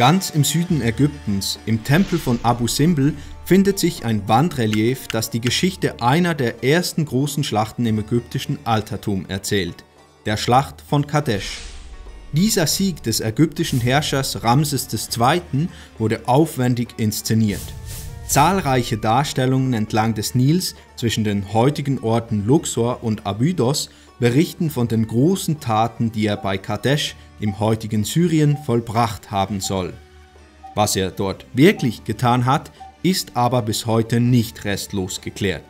Ganz im Süden Ägyptens, im Tempel von Abu Simbel, findet sich ein Wandrelief, das die Geschichte einer der ersten großen Schlachten im ägyptischen Altertum erzählt, der Schlacht von Kadesh. Dieser Sieg des ägyptischen Herrschers Ramses II. wurde aufwendig inszeniert. Zahlreiche Darstellungen entlang des Nils zwischen den heutigen Orten Luxor und Abydos berichten von den großen Taten, die er bei Kadesh im heutigen Syrien vollbracht haben soll. Was er dort wirklich getan hat, ist aber bis heute nicht restlos geklärt.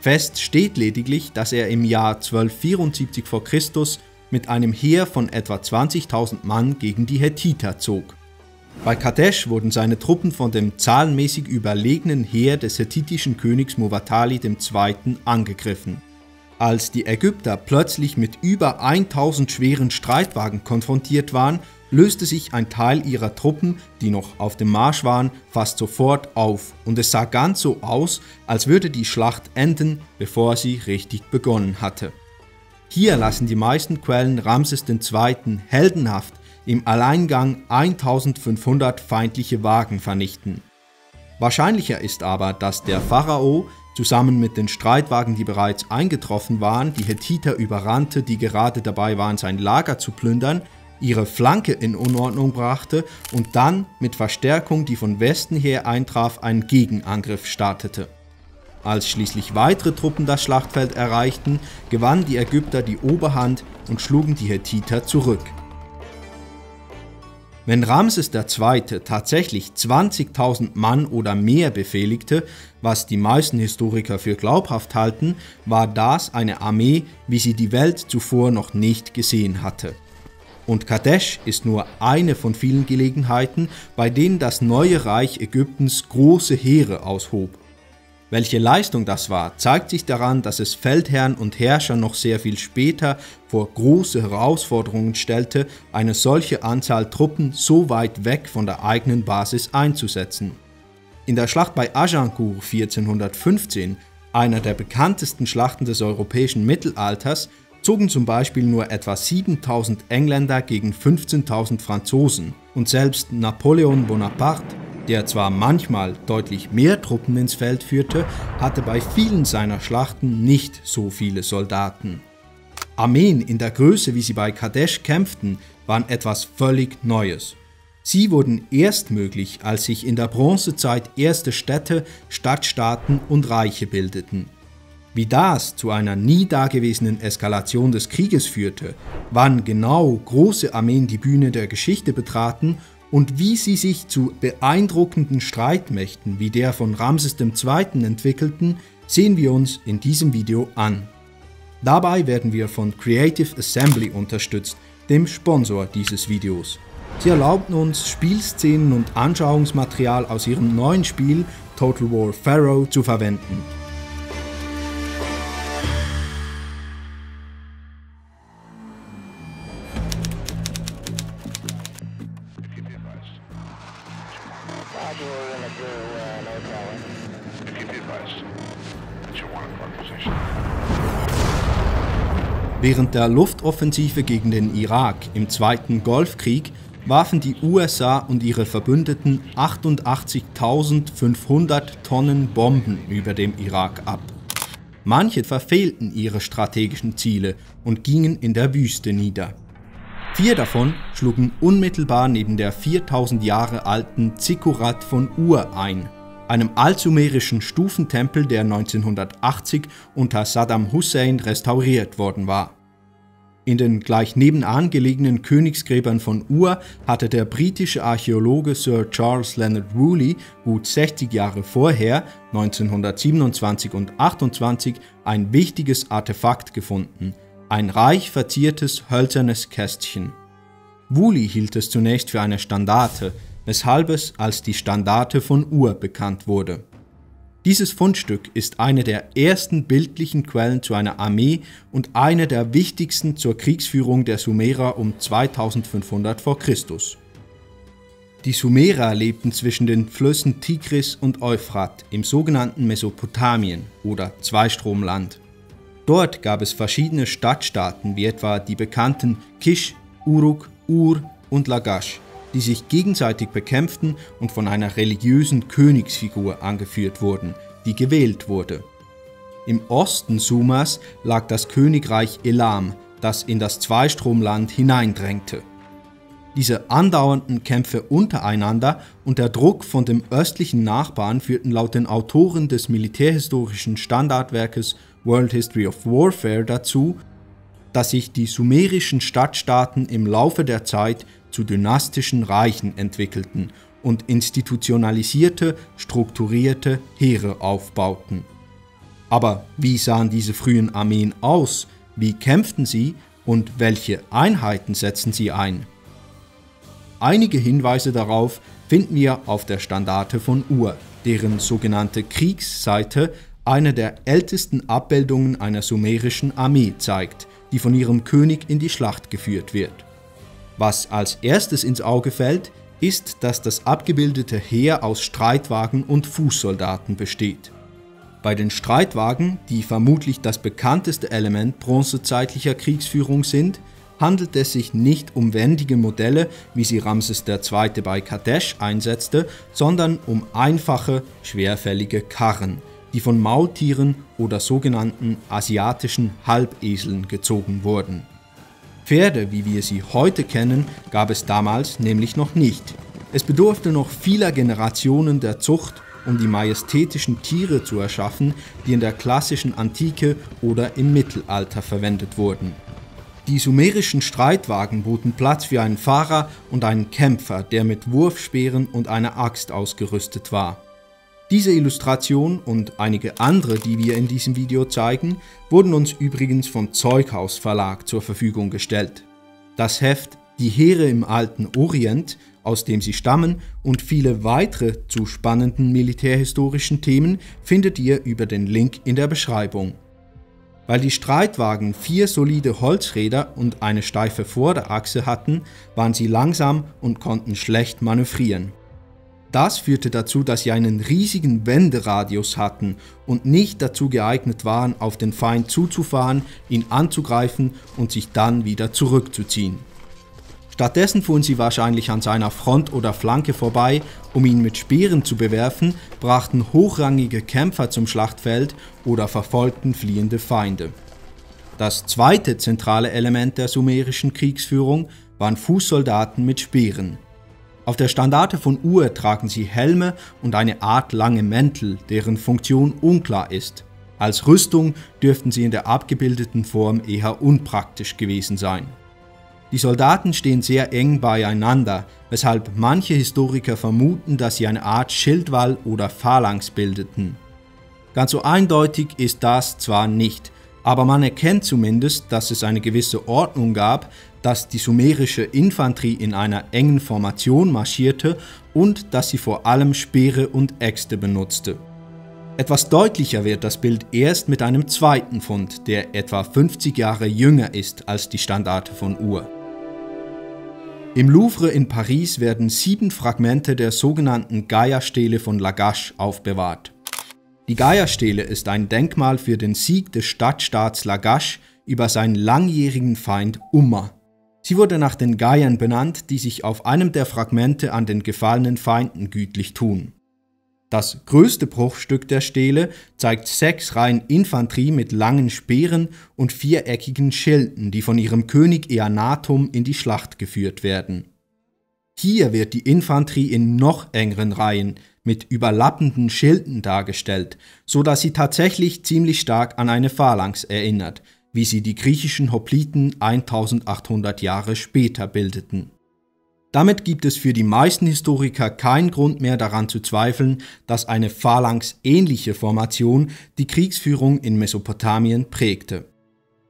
Fest steht lediglich, dass er im Jahr 1274 v. Chr. mit einem Heer von etwa 20.000 Mann gegen die Hethiter zog. Bei Kadesh wurden seine Truppen von dem zahlenmäßig überlegenen Heer des hethitischen Königs Muwatalli II. angegriffen. Als die Ägypter plötzlich mit über 1000 schweren Streitwagen konfrontiert waren, löste sich ein Teil ihrer Truppen, die noch auf dem Marsch waren, fast sofort auf und es sah ganz so aus, als würde die Schlacht enden, bevor sie richtig begonnen hatte. Hier lassen die meisten Quellen Ramses II. heldenhaft im Alleingang 1500 feindliche Wagen vernichten. Wahrscheinlicher ist aber, dass der Pharao zusammen mit den Streitwagen, die bereits eingetroffen waren, die Hethiter überrannte, die gerade dabei waren, sein Lager zu plündern, ihre Flanke in Unordnung brachte und dann mit Verstärkung, die von Westen her eintraf, einen Gegenangriff startete. Als schließlich weitere Truppen das Schlachtfeld erreichten, gewannen die Ägypter die Oberhand und schlugen die Hethiter zurück. Wenn Ramses II. tatsächlich 20.000 Mann oder mehr befehligte, was die meisten Historiker für glaubhaft halten, war das eine Armee, wie sie die Welt zuvor noch nicht gesehen hatte. Und Kadesh ist nur eine von vielen Gelegenheiten, bei denen das neue Reich Ägyptens große Heere aushob. Welche Leistung das war, zeigt sich daran, dass es Feldherren und Herrscher noch sehr viel später vor große Herausforderungen stellte, eine solche Anzahl Truppen so weit weg von der eigenen Basis einzusetzen. In der Schlacht bei Agincourt 1415, einer der bekanntesten Schlachten des europäischen Mittelalters, zogen zum Beispiel nur etwa 7000 Engländer gegen 15.000 Franzosen und selbst Napoleon Bonaparte, der zwar manchmal deutlich mehr Truppen ins Feld führte, hatte bei vielen seiner Schlachten nicht so viele Soldaten. Armeen in der Größe, wie sie bei Kadesh kämpften, waren etwas völlig Neues. Sie wurden erst möglich, als sich in der Bronzezeit erste Städte, Stadtstaaten und Reiche bildeten. Wie das zu einer nie dagewesenen Eskalation des Krieges führte, wann genau große Armeen die Bühne der Geschichte betraten und wie sie sich zu beeindruckenden Streitmächten wie der von Ramses II. entwickelten, sehen wir uns in diesem Video an. Dabei werden wir von Creative Assembly unterstützt, dem Sponsor dieses Videos. Sie erlaubten uns, Spielszenen und Anschauungsmaterial aus ihrem neuen Spiel Total War Pharaoh zu verwenden. Während der Luftoffensive gegen den Irak im Zweiten Golfkrieg warfen die USA und ihre Verbündeten 88.500 Tonnen Bomben über dem Irak ab. Manche verfehlten ihre strategischen Ziele und gingen in der Wüste nieder. Vier davon schlugen unmittelbar neben der 4000 Jahre alten Zikkurat von Ur ein, einem altsumerischen Stufentempel, der 1980 unter Saddam Hussein restauriert worden war. In den gleich nebenan gelegenen Königsgräbern von Ur hatte der britische Archäologe Sir Charles Leonard Woolley gut 60 Jahre vorher, 1927 und 28, ein wichtiges Artefakt gefunden, ein reich verziertes hölzernes Kästchen. Woolley hielt es zunächst für eine Standarte, weshalb es als die Standarte von Ur bekannt wurde. Dieses Fundstück ist eine der ersten bildlichen Quellen zu einer Armee und eine der wichtigsten zur Kriegsführung der Sumerer um 2500 v. Chr. Die Sumerer lebten zwischen den Flüssen Tigris und Euphrat im sogenannten Mesopotamien oder Zweistromland. Dort gab es verschiedene Stadtstaaten wie etwa die bekannten Kish, Uruk, Ur und Lagash die sich gegenseitig bekämpften und von einer religiösen Königsfigur angeführt wurden, die gewählt wurde. Im Osten Sumas lag das Königreich Elam, das in das Zweistromland hineindrängte. Diese andauernden Kämpfe untereinander und der Druck von dem östlichen Nachbarn führten laut den Autoren des militärhistorischen Standardwerkes World History of Warfare dazu, dass sich die sumerischen Stadtstaaten im Laufe der Zeit zu dynastischen Reichen entwickelten und institutionalisierte, strukturierte Heere aufbauten. Aber wie sahen diese frühen Armeen aus, wie kämpften sie und welche Einheiten setzten sie ein? Einige Hinweise darauf finden wir auf der Standarte von Ur, deren sogenannte Kriegsseite eine der ältesten Abbildungen einer sumerischen Armee zeigt, die von ihrem König in die Schlacht geführt wird. Was als erstes ins Auge fällt, ist, dass das abgebildete Heer aus Streitwagen und Fußsoldaten besteht. Bei den Streitwagen, die vermutlich das bekannteste Element bronzezeitlicher Kriegsführung sind, handelt es sich nicht um wendige Modelle, wie sie Ramses II. bei Kadesh einsetzte, sondern um einfache, schwerfällige Karren, die von Maultieren oder sogenannten asiatischen Halbeseln gezogen wurden. Pferde, wie wir sie heute kennen, gab es damals nämlich noch nicht. Es bedurfte noch vieler Generationen der Zucht, um die majestätischen Tiere zu erschaffen, die in der klassischen Antike oder im Mittelalter verwendet wurden. Die sumerischen Streitwagen boten Platz für einen Fahrer und einen Kämpfer, der mit Wurfspeeren und einer Axt ausgerüstet war. Diese Illustration und einige andere, die wir in diesem Video zeigen, wurden uns übrigens vom Zeughaus Verlag zur Verfügung gestellt. Das Heft Die Heere im alten Orient, aus dem sie stammen, und viele weitere zu spannenden militärhistorischen Themen findet ihr über den Link in der Beschreibung. Weil die Streitwagen vier solide Holzräder und eine steife Vorderachse hatten, waren sie langsam und konnten schlecht manövrieren. Das führte dazu, dass sie einen riesigen Wenderadius hatten und nicht dazu geeignet waren, auf den Feind zuzufahren, ihn anzugreifen und sich dann wieder zurückzuziehen. Stattdessen fuhren sie wahrscheinlich an seiner Front oder Flanke vorbei, um ihn mit Speeren zu bewerfen, brachten hochrangige Kämpfer zum Schlachtfeld oder verfolgten fliehende Feinde. Das zweite zentrale Element der sumerischen Kriegsführung waren Fußsoldaten mit Speeren. Auf der Standarte von Ur tragen sie Helme und eine Art lange Mäntel, deren Funktion unklar ist. Als Rüstung dürften sie in der abgebildeten Form eher unpraktisch gewesen sein. Die Soldaten stehen sehr eng beieinander, weshalb manche Historiker vermuten, dass sie eine Art Schildwall oder Phalanx bildeten. Ganz so eindeutig ist das zwar nicht, aber man erkennt zumindest, dass es eine gewisse Ordnung gab, dass die sumerische Infanterie in einer engen Formation marschierte und dass sie vor allem Speere und Äxte benutzte. Etwas deutlicher wird das Bild erst mit einem zweiten Fund, der etwa 50 Jahre jünger ist als die Standarte von Ur. Im Louvre in Paris werden sieben Fragmente der sogenannten Gaia-Stele von Lagash aufbewahrt. Die Gaia-Stele ist ein Denkmal für den Sieg des Stadtstaats Lagash über seinen langjährigen Feind Umma. Sie wurde nach den Gaiern benannt, die sich auf einem der Fragmente an den gefallenen Feinden gütlich tun. Das größte Bruchstück der Stele zeigt sechs Reihen Infanterie mit langen Speeren und viereckigen Schilden, die von ihrem König Eanatum in die Schlacht geführt werden. Hier wird die Infanterie in noch engeren Reihen mit überlappenden Schilden dargestellt, so dass sie tatsächlich ziemlich stark an eine Phalanx erinnert, wie sie die griechischen Hopliten 1800 Jahre später bildeten. Damit gibt es für die meisten Historiker keinen Grund mehr daran zu zweifeln, dass eine Phalanx-ähnliche Formation die Kriegsführung in Mesopotamien prägte.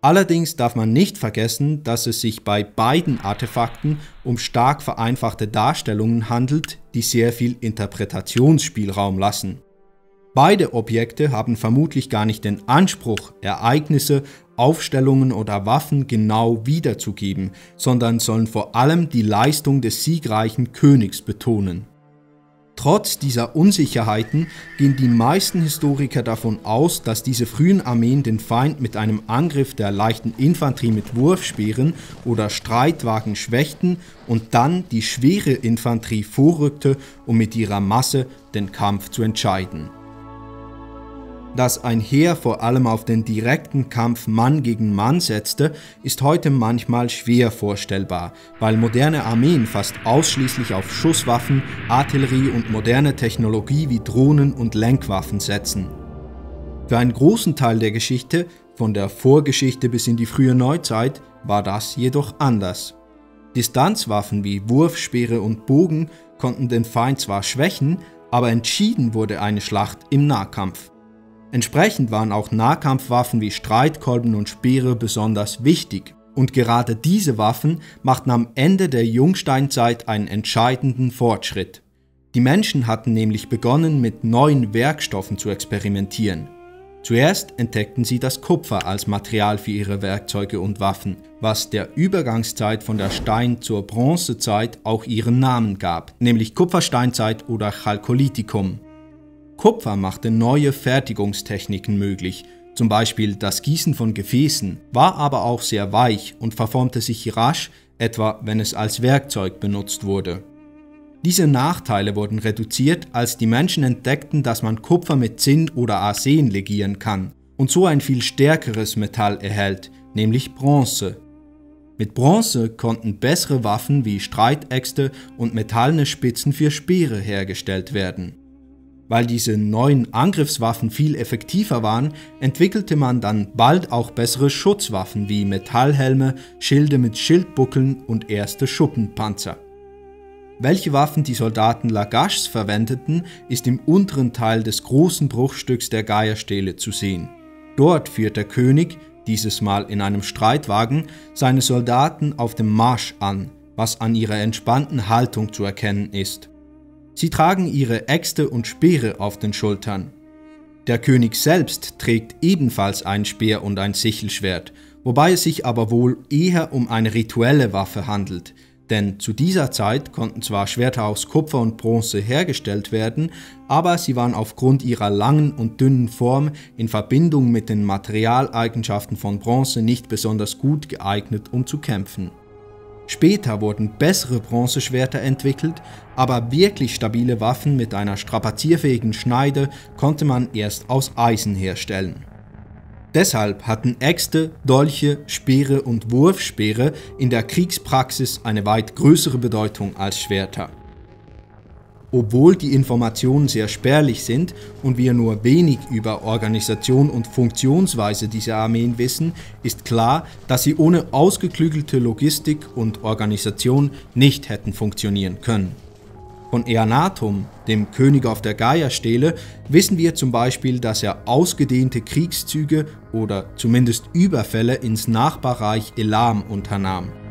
Allerdings darf man nicht vergessen, dass es sich bei beiden Artefakten um stark vereinfachte Darstellungen handelt, die sehr viel Interpretationsspielraum lassen. Beide Objekte haben vermutlich gar nicht den Anspruch, Ereignisse Aufstellungen oder Waffen genau wiederzugeben, sondern sollen vor allem die Leistung des siegreichen Königs betonen. Trotz dieser Unsicherheiten gehen die meisten Historiker davon aus, dass diese frühen Armeen den Feind mit einem Angriff der leichten Infanterie mit Wurfspeeren oder Streitwagen schwächten und dann die schwere Infanterie vorrückte, um mit ihrer Masse den Kampf zu entscheiden dass ein Heer vor allem auf den direkten Kampf Mann gegen Mann setzte, ist heute manchmal schwer vorstellbar, weil moderne Armeen fast ausschließlich auf Schusswaffen, Artillerie und moderne Technologie wie Drohnen und Lenkwaffen setzen. Für einen großen Teil der Geschichte, von der Vorgeschichte bis in die frühe Neuzeit, war das jedoch anders. Distanzwaffen wie Wurfspeere und Bogen konnten den Feind zwar schwächen, aber entschieden wurde eine Schlacht im Nahkampf. Entsprechend waren auch Nahkampfwaffen wie Streitkolben und Speere besonders wichtig. Und gerade diese Waffen machten am Ende der Jungsteinzeit einen entscheidenden Fortschritt. Die Menschen hatten nämlich begonnen, mit neuen Werkstoffen zu experimentieren. Zuerst entdeckten sie das Kupfer als Material für ihre Werkzeuge und Waffen, was der Übergangszeit von der Stein- zur Bronzezeit auch ihren Namen gab, nämlich Kupfersteinzeit oder Chalkolithikum. Kupfer machte neue Fertigungstechniken möglich, zum Beispiel das Gießen von Gefäßen, war aber auch sehr weich und verformte sich rasch, etwa wenn es als Werkzeug benutzt wurde. Diese Nachteile wurden reduziert, als die Menschen entdeckten, dass man Kupfer mit Zinn oder Arsen legieren kann und so ein viel stärkeres Metall erhält, nämlich Bronze. Mit Bronze konnten bessere Waffen wie Streitäxte und metallene Spitzen für Speere hergestellt werden. Weil diese neuen Angriffswaffen viel effektiver waren, entwickelte man dann bald auch bessere Schutzwaffen wie Metallhelme, Schilde mit Schildbuckeln und erste Schuppenpanzer. Welche Waffen die Soldaten Lagaches verwendeten, ist im unteren Teil des großen Bruchstücks der Geierstele zu sehen. Dort führt der König, dieses Mal in einem Streitwagen, seine Soldaten auf dem Marsch an, was an ihrer entspannten Haltung zu erkennen ist. Sie tragen ihre Äxte und Speere auf den Schultern. Der König selbst trägt ebenfalls ein Speer und ein Sichelschwert, wobei es sich aber wohl eher um eine rituelle Waffe handelt, denn zu dieser Zeit konnten zwar Schwerter aus Kupfer und Bronze hergestellt werden, aber sie waren aufgrund ihrer langen und dünnen Form in Verbindung mit den Materialeigenschaften von Bronze nicht besonders gut geeignet, um zu kämpfen. Später wurden bessere Bronzeschwerter entwickelt, aber wirklich stabile Waffen mit einer strapazierfähigen Schneide konnte man erst aus Eisen herstellen. Deshalb hatten Äxte, Dolche, Speere und Wurfspeere in der Kriegspraxis eine weit größere Bedeutung als Schwerter. Obwohl die Informationen sehr spärlich sind und wir nur wenig über Organisation und Funktionsweise dieser Armeen wissen, ist klar, dass sie ohne ausgeklügelte Logistik und Organisation nicht hätten funktionieren können. Von Eanatum, dem König auf der Geierstele, wissen wir zum Beispiel, dass er ausgedehnte Kriegszüge oder zumindest Überfälle ins Nachbarreich Elam unternahm.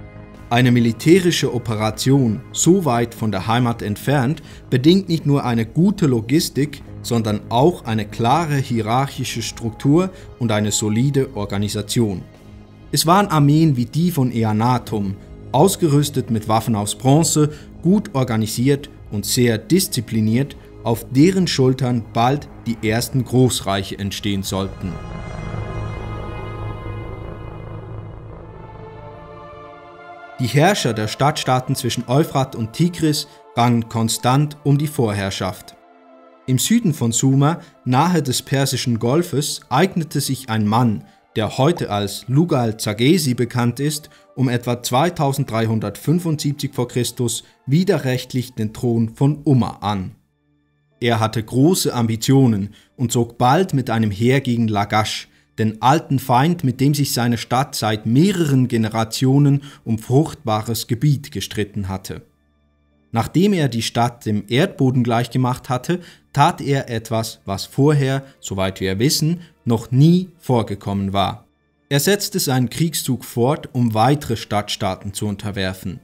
Eine militärische Operation so weit von der Heimat entfernt bedingt nicht nur eine gute Logistik, sondern auch eine klare hierarchische Struktur und eine solide Organisation. Es waren Armeen wie die von Eanatum, ausgerüstet mit Waffen aus Bronze, gut organisiert und sehr diszipliniert, auf deren Schultern bald die ersten Großreiche entstehen sollten. Die Herrscher der Stadtstaaten zwischen Euphrat und Tigris rangen konstant um die Vorherrschaft. Im Süden von Sumer, nahe des Persischen Golfes, eignete sich ein Mann, der heute als Lugal Zagesi bekannt ist, um etwa 2375 v. Chr. widerrechtlich den Thron von Umma an. Er hatte große Ambitionen und zog bald mit einem Heer gegen Lagash, den alten Feind, mit dem sich seine Stadt seit mehreren Generationen um fruchtbares Gebiet gestritten hatte. Nachdem er die Stadt dem Erdboden gleichgemacht hatte, tat er etwas, was vorher, soweit wir wissen, noch nie vorgekommen war. Er setzte seinen Kriegszug fort, um weitere Stadtstaaten zu unterwerfen.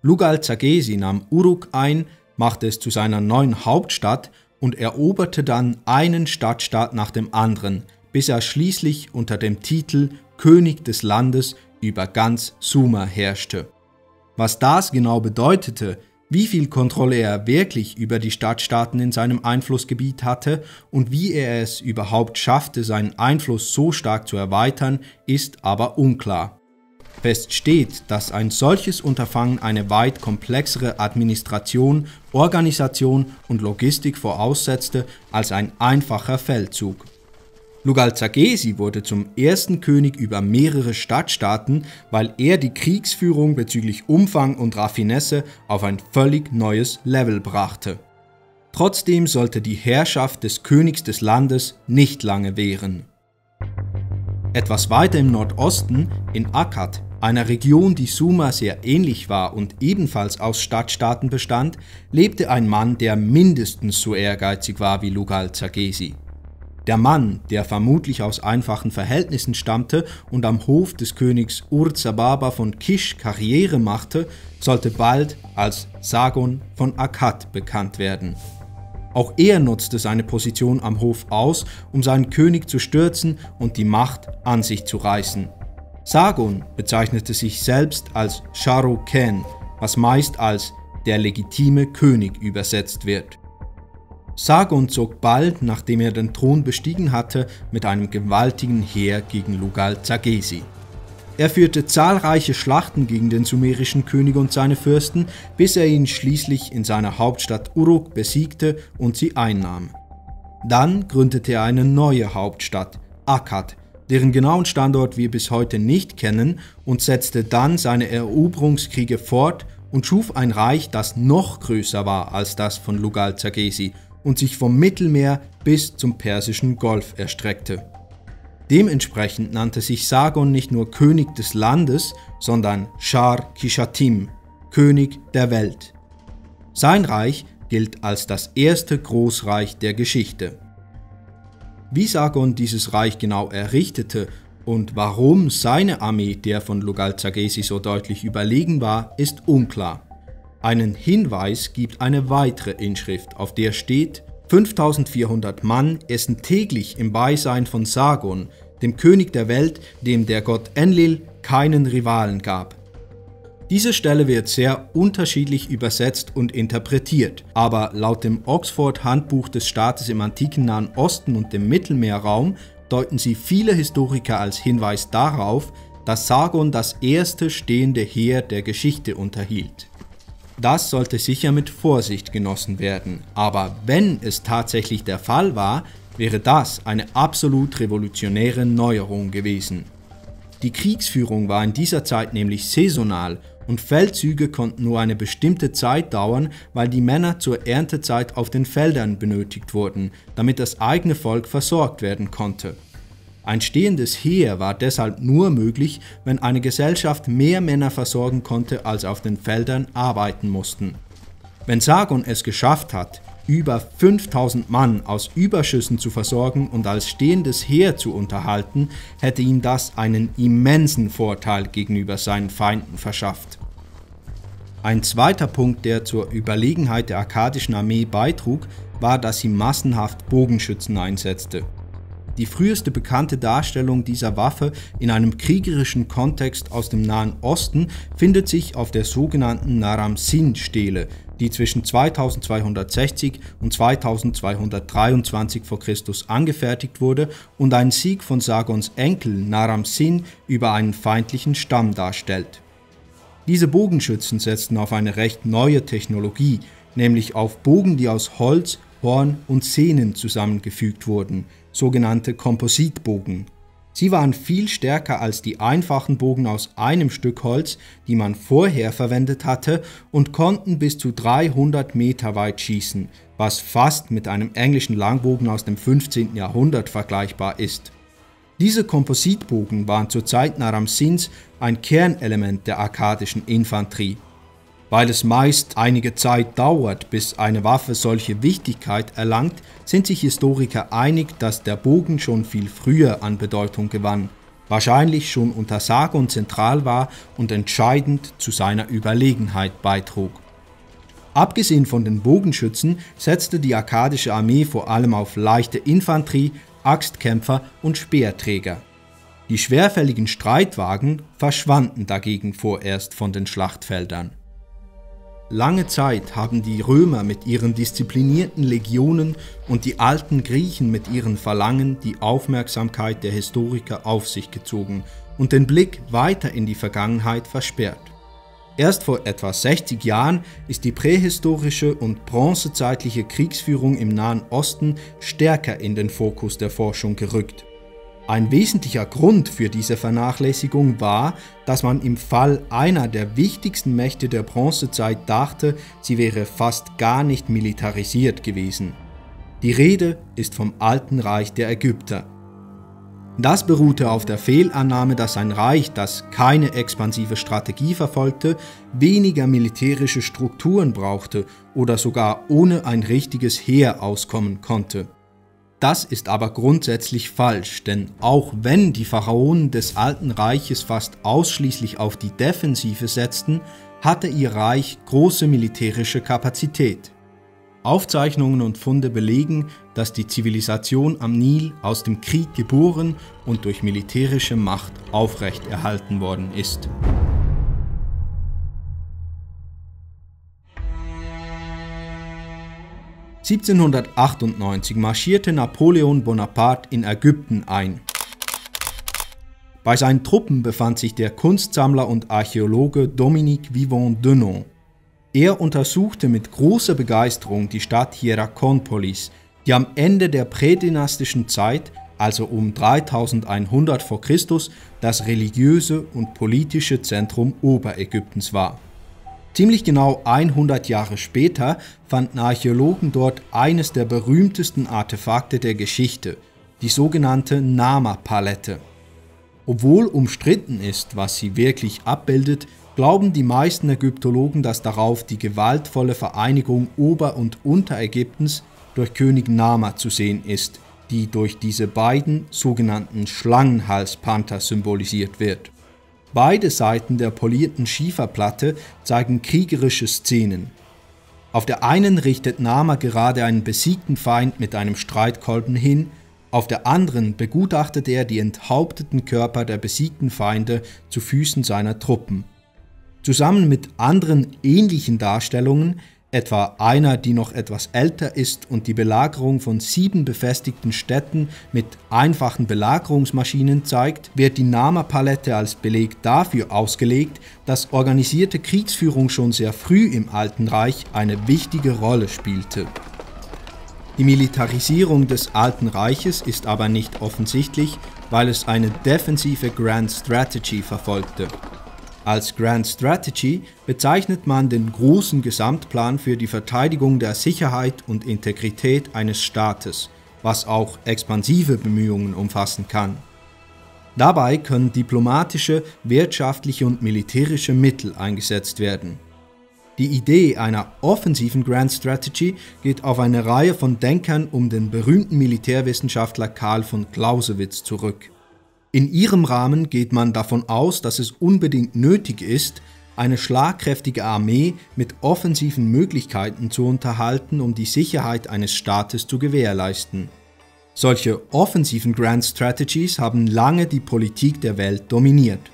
Lugal Zagesi nahm Uruk ein, machte es zu seiner neuen Hauptstadt und eroberte dann einen Stadtstaat nach dem anderen, bis er schließlich unter dem Titel König des Landes über ganz Sumer herrschte. Was das genau bedeutete, Wie viel Kontrolle er wirklich über die Stadtstaaten in seinem Einflussgebiet hatte und wie er es überhaupt schaffte, seinen Einfluss so stark zu erweitern, ist aber unklar. Fest steht, dass ein solches Unterfangen eine weit komplexere Administration, Organisation und Logistik voraussetzte als ein einfacher Feldzug. Lugalzagesi wurde zum ersten König über mehrere Stadtstaaten, weil er die Kriegsführung bezüglich Umfang und Raffinesse auf ein völlig neues Level brachte. Trotzdem sollte die Herrschaft des Königs des Landes nicht lange währen. Etwas weiter im Nordosten, in Akkad, einer Region, die Suma sehr ähnlich war und ebenfalls aus Stadtstaaten bestand, lebte ein Mann, der mindestens so ehrgeizig war wie Lugal Zagesi. Der Mann, der vermutlich aus einfachen Verhältnissen stammte und am Hof des Königs Urzababa von Kish Karriere machte, sollte bald als Sargon von Akkad bekannt werden. Auch er nutzte seine Position am Hof aus, um seinen König zu stürzen und die Macht an sich zu reißen. Sargon bezeichnete sich selbst als Sharu Ken, was meist als der legitime König übersetzt wird. Sargon zog bald, nachdem er den Thron bestiegen hatte, mit einem gewaltigen Heer gegen Lugal Zagesi. Er führte zahlreiche Schlachten gegen den sumerischen König und seine Fürsten, bis er ihn schließlich in seiner Hauptstadt Uruk besiegte und sie einnahm. Dann gründete er eine neue Hauptstadt, Akkad, deren genauen Standort wir bis heute nicht kennen, und setzte dann seine Eroberungskriege fort und schuf ein Reich, das noch größer war als das von Lugal Zagesi und sich vom Mittelmeer bis zum Persischen Golf erstreckte. Dementsprechend nannte sich Sargon nicht nur König des Landes, sondern Shar Kishatim, König der Welt. Sein Reich gilt als das erste Großreich der Geschichte. Wie Sargon dieses Reich genau errichtete und warum seine Armee der von Lugal-Zagesi so deutlich überlegen war, ist unklar. Einen Hinweis gibt eine weitere Inschrift, auf der steht, 5400 Mann essen täglich im Beisein von Sargon, dem König der Welt, dem der Gott Enlil keinen Rivalen gab. Diese Stelle wird sehr unterschiedlich übersetzt und interpretiert, aber laut dem Oxford Handbuch des Staates im antiken Nahen Osten und dem Mittelmeerraum deuten sie viele Historiker als Hinweis darauf, dass Sargon das erste stehende Heer der Geschichte unterhielt. Das sollte sicher mit Vorsicht genossen werden, aber wenn es tatsächlich der Fall war, wäre das eine absolut revolutionäre Neuerung gewesen. Die Kriegsführung war in dieser Zeit nämlich saisonal und Feldzüge konnten nur eine bestimmte Zeit dauern, weil die Männer zur Erntezeit auf den Feldern benötigt wurden, damit das eigene Volk versorgt werden konnte. Ein stehendes Heer war deshalb nur möglich, wenn eine Gesellschaft mehr Männer versorgen konnte, als auf den Feldern arbeiten mussten. Wenn Sargon es geschafft hat, über 5000 Mann aus Überschüssen zu versorgen und als stehendes Heer zu unterhalten, hätte ihm das einen immensen Vorteil gegenüber seinen Feinden verschafft. Ein zweiter Punkt, der zur Überlegenheit der akkadischen Armee beitrug, war, dass sie massenhaft Bogenschützen einsetzte. Die früheste bekannte Darstellung dieser Waffe in einem kriegerischen Kontext aus dem Nahen Osten findet sich auf der sogenannten Naram-Sin-Stele, die zwischen 2260 und 2223 v. Chr. angefertigt wurde und einen Sieg von Sargons Enkel Naram-Sin über einen feindlichen Stamm darstellt. Diese Bogenschützen setzten auf eine recht neue Technologie, nämlich auf Bogen, die aus Holz, Horn und Sehnen zusammengefügt wurden, sogenannte Kompositbogen. Sie waren viel stärker als die einfachen Bogen aus einem Stück Holz, die man vorher verwendet hatte, und konnten bis zu 300 Meter weit schießen, was fast mit einem englischen Langbogen aus dem 15. Jahrhundert vergleichbar ist. Diese Kompositbogen waren zur Zeit Naram-Sins ein Kernelement der arkadischen Infanterie. Weil es meist einige Zeit dauert, bis eine Waffe solche Wichtigkeit erlangt, sind sich Historiker einig, dass der Bogen schon viel früher an Bedeutung gewann, wahrscheinlich schon unter Sargon zentral war und entscheidend zu seiner Überlegenheit beitrug. Abgesehen von den Bogenschützen setzte die arkadische Armee vor allem auf leichte Infanterie, Axtkämpfer und Speerträger. Die schwerfälligen Streitwagen verschwanden dagegen vorerst von den Schlachtfeldern. Lange Zeit haben die Römer mit ihren disziplinierten Legionen und die alten Griechen mit ihren Verlangen die Aufmerksamkeit der Historiker auf sich gezogen und den Blick weiter in die Vergangenheit versperrt. Erst vor etwa 60 Jahren ist die prähistorische und bronzezeitliche Kriegsführung im Nahen Osten stärker in den Fokus der Forschung gerückt. Ein wesentlicher Grund für diese Vernachlässigung war, dass man im Fall einer der wichtigsten Mächte der Bronzezeit dachte, sie wäre fast gar nicht militarisiert gewesen. Die Rede ist vom Alten Reich der Ägypter. Das beruhte auf der Fehlannahme, dass ein Reich, das keine expansive Strategie verfolgte, weniger militärische Strukturen brauchte oder sogar ohne ein richtiges Heer auskommen konnte. Das ist aber grundsätzlich falsch, denn auch wenn die Pharaonen des Alten Reiches fast ausschließlich auf die Defensive setzten, hatte ihr Reich große militärische Kapazität. Aufzeichnungen und Funde belegen, dass die Zivilisation am Nil aus dem Krieg geboren und durch militärische Macht aufrechterhalten worden ist. 1798 marschierte Napoleon Bonaparte in Ägypten ein. Bei seinen Truppen befand sich der Kunstsammler und Archäologe Dominique Vivant Denon. Er untersuchte mit großer Begeisterung die Stadt Hierakonpolis, die am Ende der prädynastischen Zeit, also um 3100 v. Chr., das religiöse und politische Zentrum Oberägyptens war. Ziemlich genau 100 Jahre später fanden Archäologen dort eines der berühmtesten Artefakte der Geschichte, die sogenannte Nama-Palette. Obwohl umstritten ist, was sie wirklich abbildet, glauben die meisten Ägyptologen, dass darauf die gewaltvolle Vereinigung Ober- und Unterägyptens durch König Nama zu sehen ist, die durch diese beiden sogenannten Schlangenhalspanther symbolisiert wird. Beide Seiten der polierten Schieferplatte zeigen kriegerische Szenen. Auf der einen richtet Nama gerade einen besiegten Feind mit einem Streitkolben hin, auf der anderen begutachtet er die enthaupteten Körper der besiegten Feinde zu Füßen seiner Truppen. Zusammen mit anderen ähnlichen Darstellungen etwa einer, die noch etwas älter ist und die Belagerung von sieben befestigten Städten mit einfachen Belagerungsmaschinen zeigt, wird die Nama-Palette als Beleg dafür ausgelegt, dass organisierte Kriegsführung schon sehr früh im Alten Reich eine wichtige Rolle spielte. Die Militarisierung des Alten Reiches ist aber nicht offensichtlich, weil es eine defensive Grand Strategy verfolgte. Als Grand Strategy bezeichnet man den großen Gesamtplan für die Verteidigung der Sicherheit und Integrität eines Staates, was auch expansive Bemühungen umfassen kann. Dabei können diplomatische, wirtschaftliche und militärische Mittel eingesetzt werden. Die Idee einer offensiven Grand Strategy geht auf eine Reihe von Denkern um den berühmten Militärwissenschaftler Karl von Clausewitz zurück. In ihrem Rahmen geht man davon aus, dass es unbedingt nötig ist, eine schlagkräftige Armee mit offensiven Möglichkeiten zu unterhalten, um die Sicherheit eines Staates zu gewährleisten. Solche offensiven Grand Strategies haben lange die Politik der Welt dominiert.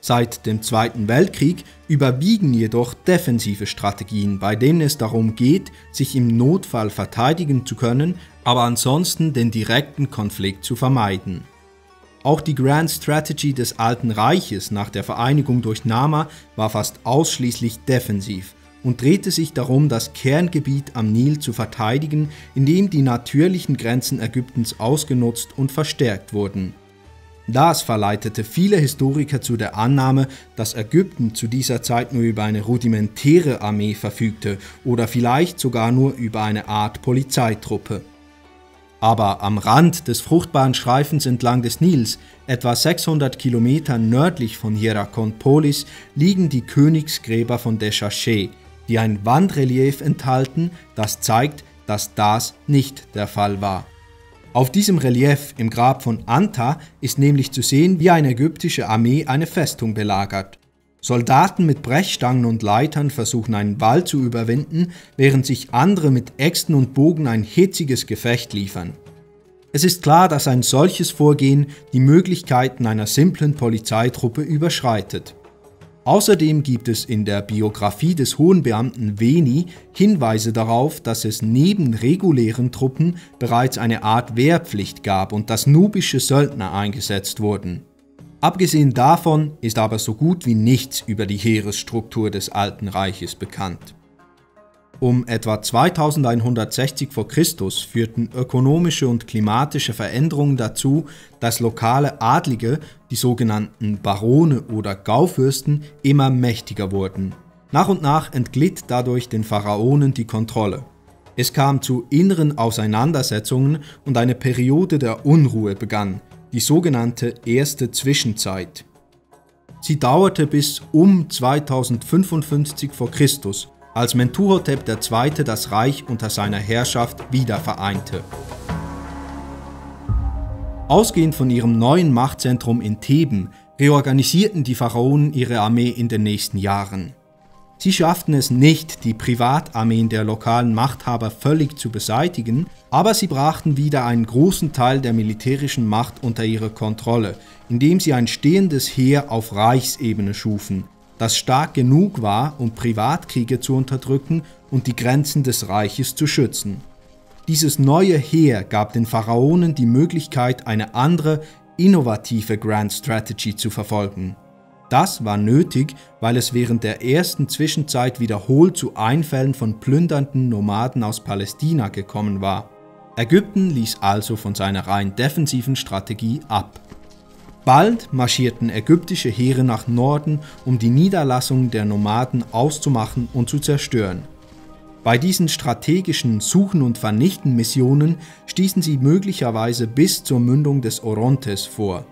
Seit dem Zweiten Weltkrieg überwiegen jedoch defensive Strategien, bei denen es darum geht, sich im Notfall verteidigen zu können, aber ansonsten den direkten Konflikt zu vermeiden. Auch die Grand Strategy des Alten Reiches nach der Vereinigung durch Nama war fast ausschließlich defensiv und drehte sich darum, das Kerngebiet am Nil zu verteidigen, indem die natürlichen Grenzen Ägyptens ausgenutzt und verstärkt wurden. Das verleitete viele Historiker zu der Annahme, dass Ägypten zu dieser Zeit nur über eine rudimentäre Armee verfügte oder vielleicht sogar nur über eine Art Polizeitruppe. Aber am Rand des fruchtbaren Streifens entlang des Nils, etwa 600 Kilometer nördlich von Hierakonpolis, liegen die Königsgräber von Deschaché, die ein Wandrelief enthalten, das zeigt, dass das nicht der Fall war. Auf diesem Relief im Grab von Anta ist nämlich zu sehen, wie eine ägyptische Armee eine Festung belagert. Soldaten mit Brechstangen und Leitern versuchen einen Wall zu überwinden, während sich andere mit Äxten und Bogen ein hitziges Gefecht liefern. Es ist klar, dass ein solches Vorgehen die Möglichkeiten einer simplen Polizeitruppe überschreitet. Außerdem gibt es in der Biografie des hohen Beamten Veni Hinweise darauf, dass es neben regulären Truppen bereits eine Art Wehrpflicht gab und dass nubische Söldner eingesetzt wurden. Abgesehen davon ist aber so gut wie nichts über die Heeresstruktur des Alten Reiches bekannt. Um etwa 2160 v. Chr. führten ökonomische und klimatische Veränderungen dazu, dass lokale Adlige, die sogenannten Barone oder Gaufürsten, immer mächtiger wurden. Nach und nach entglitt dadurch den Pharaonen die Kontrolle. Es kam zu inneren Auseinandersetzungen und eine Periode der Unruhe begann, die sogenannte Erste Zwischenzeit. Sie dauerte bis um 2055 v. Chr als Mentuhotep II. das Reich unter seiner Herrschaft wieder vereinte. Ausgehend von ihrem neuen Machtzentrum in Theben reorganisierten die Pharaonen ihre Armee in den nächsten Jahren. Sie schafften es nicht, die Privatarmeen der lokalen Machthaber völlig zu beseitigen, aber sie brachten wieder einen großen Teil der militärischen Macht unter ihre Kontrolle, indem sie ein stehendes Heer auf Reichsebene schufen, das stark genug war, um Privatkriege zu unterdrücken und die Grenzen des Reiches zu schützen. Dieses neue Heer gab den Pharaonen die Möglichkeit, eine andere, innovative Grand Strategy zu verfolgen. Das war nötig, weil es während der ersten Zwischenzeit wiederholt zu Einfällen von plündernden Nomaden aus Palästina gekommen war. Ägypten ließ also von seiner rein defensiven Strategie ab. Bald marschierten ägyptische Heere nach Norden, um die Niederlassung der Nomaden auszumachen und zu zerstören. Bei diesen strategischen Suchen- und Vernichten-Missionen stießen sie möglicherweise bis zur Mündung des Orontes vor.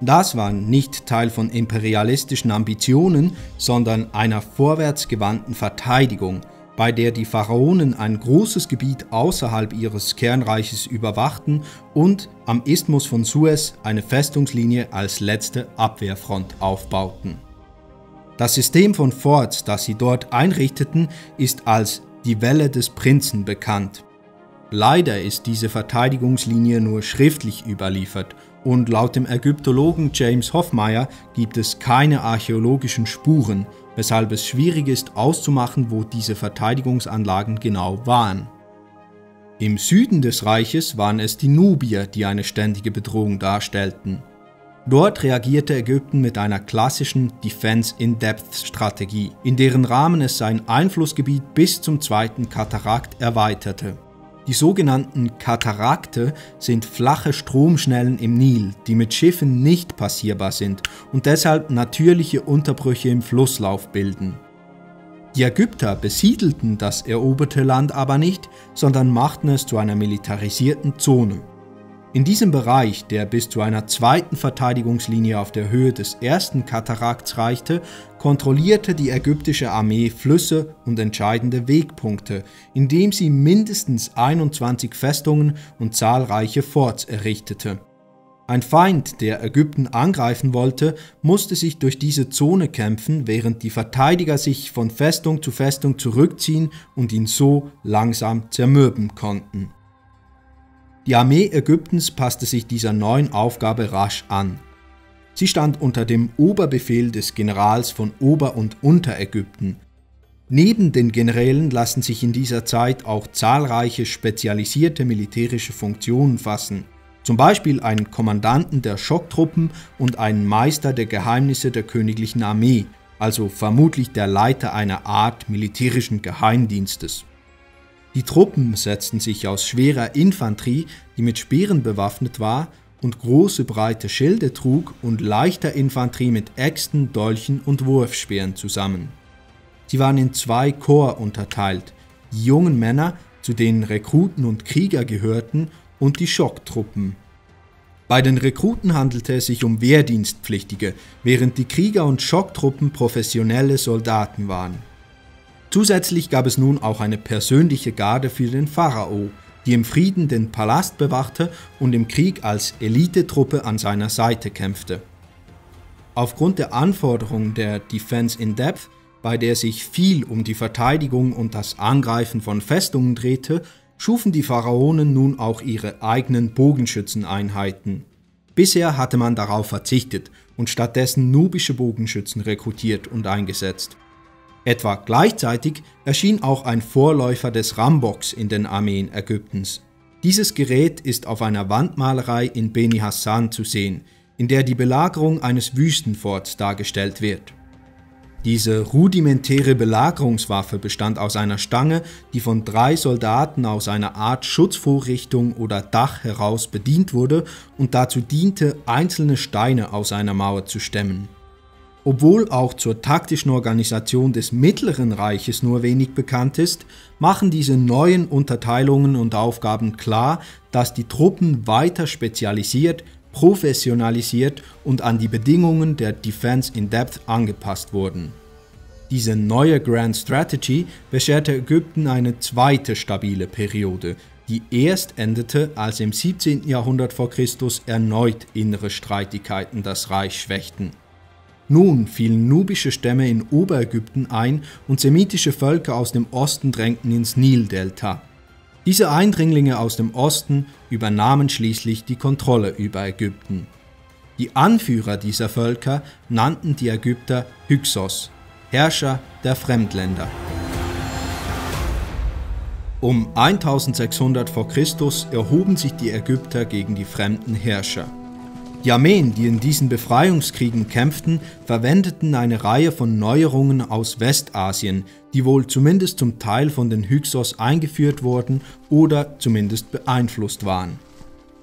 Das war nicht Teil von imperialistischen Ambitionen, sondern einer vorwärtsgewandten Verteidigung, bei der die Pharaonen ein großes Gebiet außerhalb ihres Kernreiches überwachten und am Isthmus von Suez eine Festungslinie als letzte Abwehrfront aufbauten. Das System von Forts, das sie dort einrichteten, ist als die Welle des Prinzen bekannt. Leider ist diese Verteidigungslinie nur schriftlich überliefert und laut dem Ägyptologen James Hoffmeyer gibt es keine archäologischen Spuren, weshalb es schwierig ist auszumachen, wo diese Verteidigungsanlagen genau waren. Im Süden des Reiches waren es die Nubier, die eine ständige Bedrohung darstellten. Dort reagierte Ägypten mit einer klassischen Defense-in-Depth-Strategie, in deren Rahmen es sein Einflussgebiet bis zum zweiten Katarakt erweiterte. Die sogenannten Katarakte sind flache Stromschnellen im Nil, die mit Schiffen nicht passierbar sind und deshalb natürliche Unterbrüche im Flusslauf bilden. Die Ägypter besiedelten das eroberte Land aber nicht, sondern machten es zu einer militarisierten Zone. In diesem Bereich, der bis zu einer zweiten Verteidigungslinie auf der Höhe des ersten Katarakts reichte, kontrollierte die ägyptische Armee Flüsse und entscheidende Wegpunkte, indem sie mindestens 21 Festungen und zahlreiche Forts errichtete. Ein Feind, der Ägypten angreifen wollte, musste sich durch diese Zone kämpfen, während die Verteidiger sich von Festung zu Festung zurückziehen und ihn so langsam zermürben konnten. Die Armee Ägyptens passte sich dieser neuen Aufgabe rasch an. Sie stand unter dem Oberbefehl des Generals von Ober- und Unterägypten. Neben den Generälen lassen sich in dieser Zeit auch zahlreiche spezialisierte militärische Funktionen fassen, zum Beispiel einen Kommandanten der Schocktruppen und einen Meister der Geheimnisse der königlichen Armee, also vermutlich der Leiter einer Art militärischen Geheimdienstes. Die Truppen setzten sich aus schwerer Infanterie, die mit Speeren bewaffnet war und große breite Schilde trug, und leichter Infanterie mit Äxten, Dolchen und Wurfspeeren zusammen. Sie waren in zwei Korps unterteilt, die jungen Männer, zu denen Rekruten und Krieger gehörten, und die Schocktruppen. Bei den Rekruten handelte es sich um Wehrdienstpflichtige, während die Krieger und Schocktruppen professionelle Soldaten waren. Zusätzlich gab es nun auch eine persönliche Garde für den Pharao, die im Frieden den Palast bewachte und im Krieg als Elitetruppe an seiner Seite kämpfte. Aufgrund der Anforderungen der Defense in Depth, bei der sich viel um die Verteidigung und das Angreifen von Festungen drehte, schufen die Pharaonen nun auch ihre eigenen Bogenschützeneinheiten. Bisher hatte man darauf verzichtet und stattdessen nubische Bogenschützen rekrutiert und eingesetzt. Etwa gleichzeitig erschien auch ein Vorläufer des Ramboks in den Armeen Ägyptens. Dieses Gerät ist auf einer Wandmalerei in Beni Hassan zu sehen, in der die Belagerung eines Wüstenforts dargestellt wird. Diese rudimentäre Belagerungswaffe bestand aus einer Stange, die von drei Soldaten aus einer Art Schutzvorrichtung oder Dach heraus bedient wurde und dazu diente, einzelne Steine aus einer Mauer zu stemmen. Obwohl auch zur taktischen Organisation des Mittleren Reiches nur wenig bekannt ist, machen diese neuen Unterteilungen und Aufgaben klar, dass die Truppen weiter spezialisiert professionalisiert und an die Bedingungen der Defense in Depth angepasst wurden. Diese neue Grand Strategy bescherte Ägypten eine zweite stabile Periode, die erst endete, als im 17. Jahrhundert vor Christus erneut innere Streitigkeiten das Reich schwächten. Nun fielen nubische Stämme in Oberägypten ein und semitische Völker aus dem Osten drängten ins Nildelta. Diese Eindringlinge aus dem Osten übernahmen schließlich die Kontrolle über Ägypten. Die Anführer dieser Völker nannten die Ägypter Hyksos, Herrscher der Fremdländer. Um 1600 v. Chr. erhoben sich die Ägypter gegen die fremden Herrscher. Die Armeen, die in diesen Befreiungskriegen kämpften, verwendeten eine Reihe von Neuerungen aus Westasien, die wohl zumindest zum Teil von den Hyksos eingeführt wurden oder zumindest beeinflusst waren.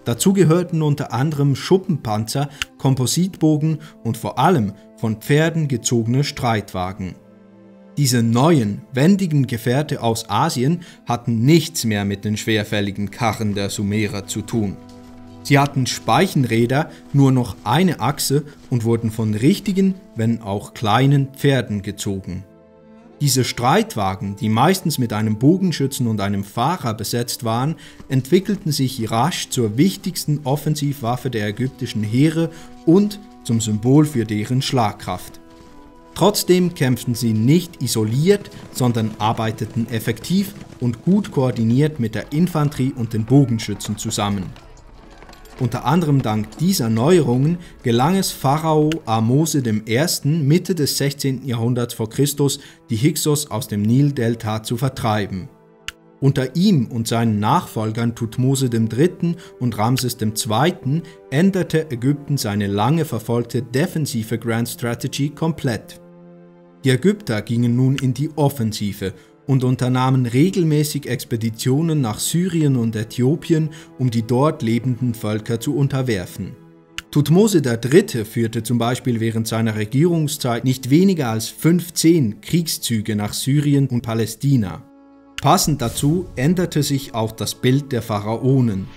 Dazu gehörten unter anderem Schuppenpanzer, Kompositbogen und vor allem von Pferden gezogene Streitwagen. Diese neuen, wendigen Gefährte aus Asien hatten nichts mehr mit den schwerfälligen Karren der Sumerer zu tun. Sie hatten Speichenräder, nur noch eine Achse und wurden von richtigen, wenn auch kleinen Pferden gezogen. Diese Streitwagen, die meistens mit einem Bogenschützen und einem Fahrer besetzt waren, entwickelten sich rasch zur wichtigsten Offensivwaffe der ägyptischen Heere und zum Symbol für deren Schlagkraft. Trotzdem kämpften sie nicht isoliert, sondern arbeiteten effektiv und gut koordiniert mit der Infanterie und den Bogenschützen zusammen. Unter anderem dank dieser Neuerungen gelang es Pharao Ahmose I. Mitte des 16. Jahrhunderts vor Christus, die Hyksos aus dem Nildelta zu vertreiben. Unter ihm und seinen Nachfolgern Tutmose III. und Ramses II. änderte Ägypten seine lange verfolgte defensive Grand Strategy komplett. Die Ägypter gingen nun in die Offensive und unternahmen regelmäßig Expeditionen nach Syrien und Äthiopien, um die dort lebenden Völker zu unterwerfen. Thutmose III. führte zum Beispiel während seiner Regierungszeit nicht weniger als 15 Kriegszüge nach Syrien und Palästina. Passend dazu änderte sich auch das Bild der Pharaonen.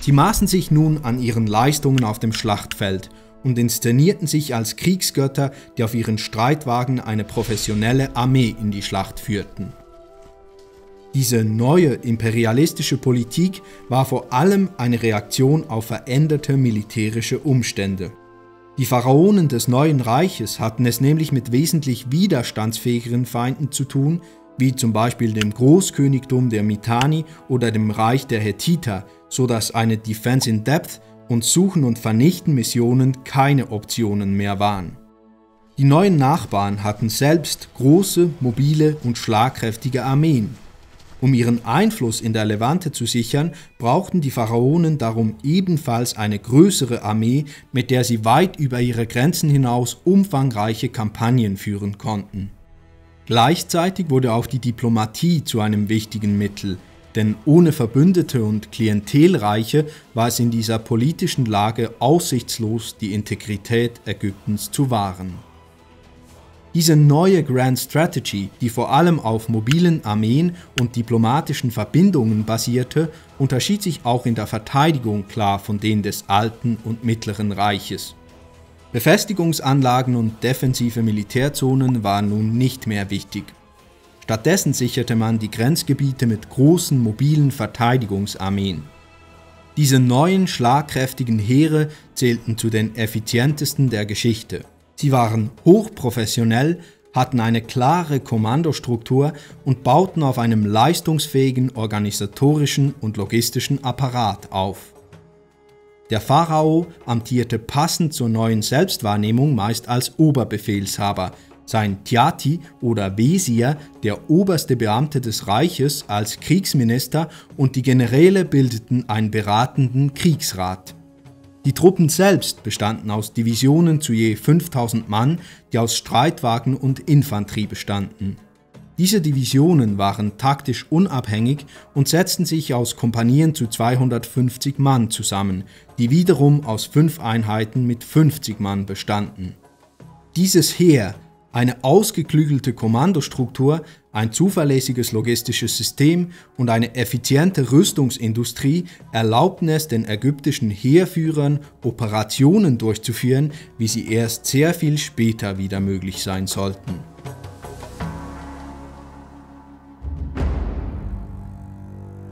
Sie maßen sich nun an ihren Leistungen auf dem Schlachtfeld und inszenierten sich als Kriegsgötter, die auf ihren Streitwagen eine professionelle Armee in die Schlacht führten. Diese neue imperialistische Politik war vor allem eine Reaktion auf veränderte militärische Umstände. Die Pharaonen des neuen Reiches hatten es nämlich mit wesentlich widerstandsfähigeren Feinden zu tun, wie zum Beispiel dem Großkönigtum der Mitanni oder dem Reich der Hethiter, so dass eine Defense in Depth und Suchen und Vernichten Missionen keine Optionen mehr waren. Die neuen Nachbarn hatten selbst große, mobile und schlagkräftige Armeen, um ihren Einfluss in der Levante zu sichern, brauchten die Pharaonen darum ebenfalls eine größere Armee, mit der sie weit über ihre Grenzen hinaus umfangreiche Kampagnen führen konnten. Gleichzeitig wurde auch die Diplomatie zu einem wichtigen Mittel, denn ohne Verbündete und Klientelreiche war es in dieser politischen Lage aussichtslos, die Integrität Ägyptens zu wahren. Diese neue Grand Strategy, die vor allem auf mobilen Armeen und diplomatischen Verbindungen basierte, unterschied sich auch in der Verteidigung klar von denen des alten und mittleren Reiches. Befestigungsanlagen und defensive Militärzonen waren nun nicht mehr wichtig. Stattdessen sicherte man die Grenzgebiete mit großen mobilen Verteidigungsarmeen. Diese neuen schlagkräftigen Heere zählten zu den effizientesten der Geschichte. Sie waren hochprofessionell, hatten eine klare Kommandostruktur und bauten auf einem leistungsfähigen organisatorischen und logistischen Apparat auf. Der Pharao amtierte passend zur neuen Selbstwahrnehmung meist als Oberbefehlshaber, sein Tiati oder Wesir, der oberste Beamte des Reiches, als Kriegsminister und die Generäle bildeten einen beratenden Kriegsrat. Die Truppen selbst bestanden aus Divisionen zu je 5000 Mann, die aus Streitwagen und Infanterie bestanden. Diese Divisionen waren taktisch unabhängig und setzten sich aus Kompanien zu 250 Mann zusammen, die wiederum aus fünf Einheiten mit 50 Mann bestanden. Dieses Heer, eine ausgeklügelte Kommandostruktur, ein zuverlässiges logistisches System und eine effiziente Rüstungsindustrie erlaubten es den ägyptischen Heerführern, Operationen durchzuführen, wie sie erst sehr viel später wieder möglich sein sollten.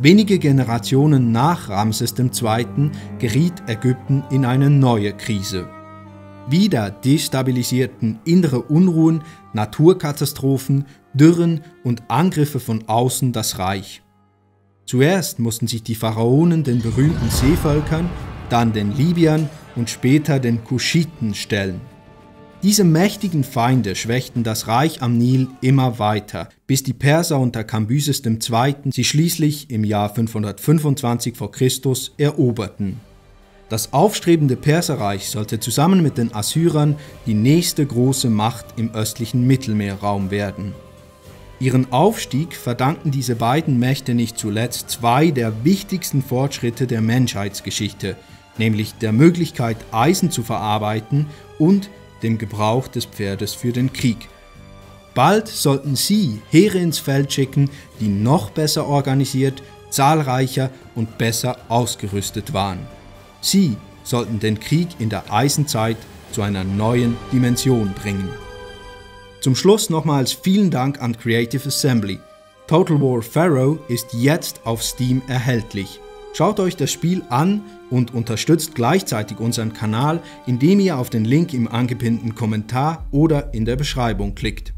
Wenige Generationen nach Ramses II. geriet Ägypten in eine neue Krise. Wieder destabilisierten innere Unruhen, Naturkatastrophen, Dürren und Angriffe von außen das Reich. Zuerst mussten sich die Pharaonen den berühmten Seevölkern, dann den Libyern und später den Kuschiten stellen. Diese mächtigen Feinde schwächten das Reich am Nil immer weiter, bis die Perser unter Kambyses II. sie schließlich im Jahr 525 v. Chr. eroberten. Das aufstrebende Perserreich sollte zusammen mit den Assyrern die nächste große Macht im östlichen Mittelmeerraum werden. Ihren Aufstieg verdanken diese beiden Mächte nicht zuletzt zwei der wichtigsten Fortschritte der Menschheitsgeschichte, nämlich der Möglichkeit, Eisen zu verarbeiten und dem Gebrauch des Pferdes für den Krieg. Bald sollten sie Heere ins Feld schicken, die noch besser organisiert, zahlreicher und besser ausgerüstet waren. Sie sollten den Krieg in der Eisenzeit zu einer neuen Dimension bringen. Zum Schluss nochmals vielen Dank an Creative Assembly. Total War Pharaoh ist jetzt auf Steam erhältlich. Schaut euch das Spiel an und unterstützt gleichzeitig unseren Kanal, indem ihr auf den Link im angepinnten Kommentar oder in der Beschreibung klickt.